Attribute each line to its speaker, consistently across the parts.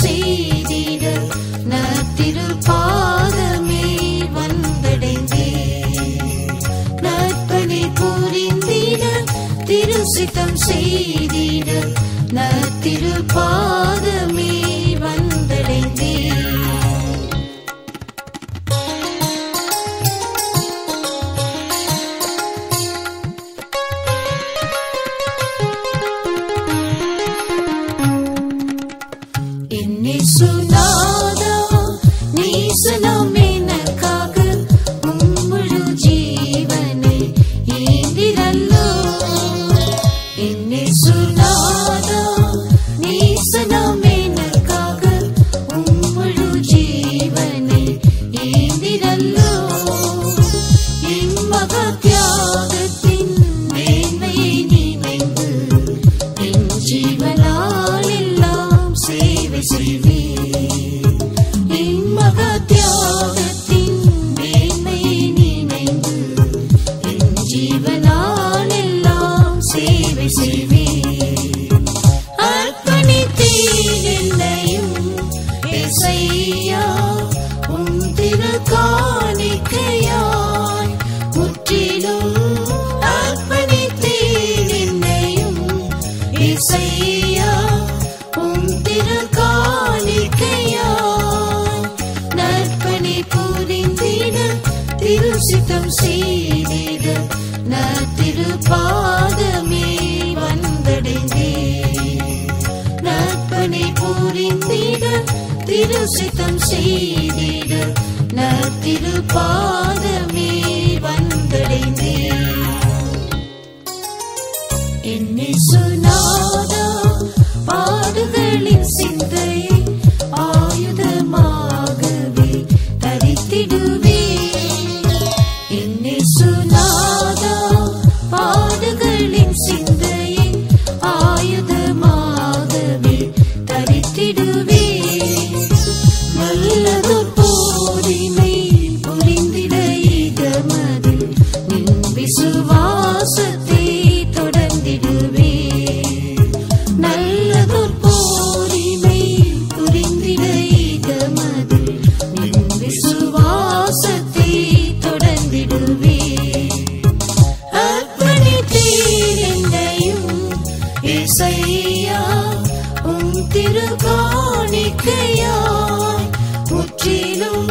Speaker 1: செய்திட நத்திரு பாதமே வந்தடைந்தே. நற்பணி புரிந்திட திருசித்தம் செய்திட பாதமே Nisunada, Nisunada. செய்வே என் மகா தியாகத்தின் மேன்மையை நினைந்து என் ஜீவனால் எல்லாம் சேவை செய்வே அர்ப்பணித்தேன் என்னையும் இசையா திரு தூஷித்தம் செய்திட நான் திருப்பாதமே வந்தடைந்தே நற்பனை புரிந்திட திருசித்தம் செய்திட நான் திருப்பாதமே வந்தடைந்தே என்னை சொன்ன திருகாணிக்கையாய் முற்றிலும்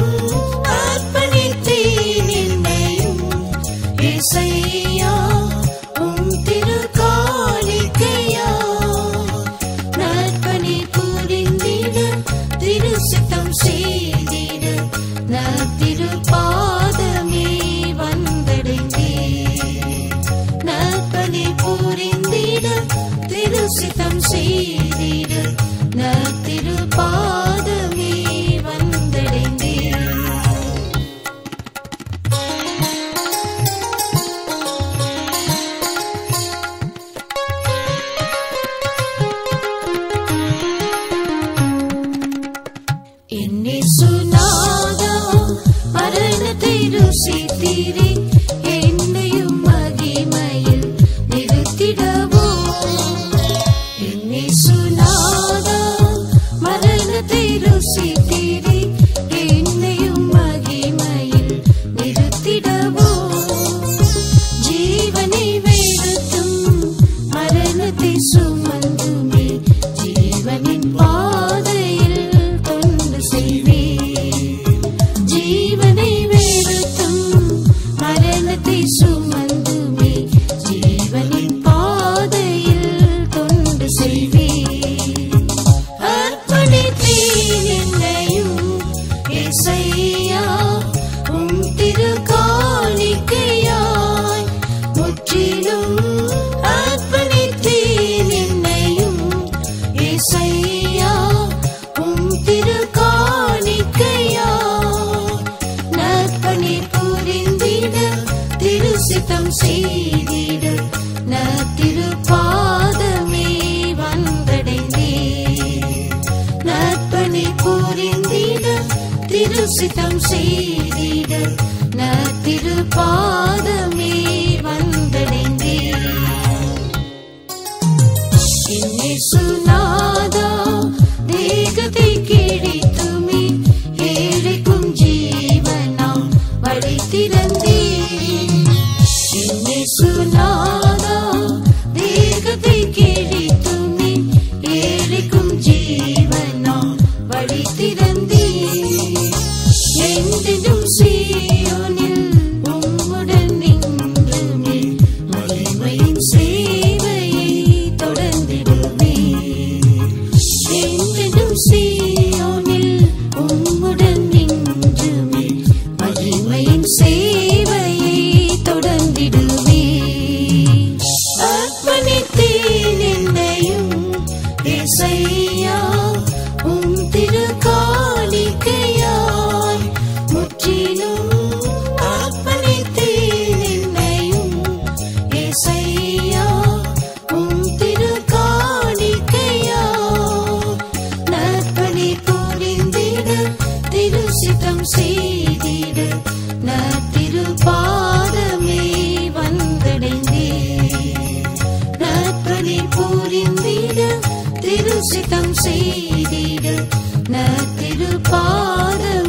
Speaker 1: சுசித்தம் செய்திட நத்திரு பாதமே வந்தடைந்தே. சுனாதா தேகத்தை கிடைத்துமே ஏழைக்கும் ஜீவனாம் வழி திறந்தே. சுனா நானே பூரிந்திட திருச்சித்தம் செய்திட. நத்திரு பாதம்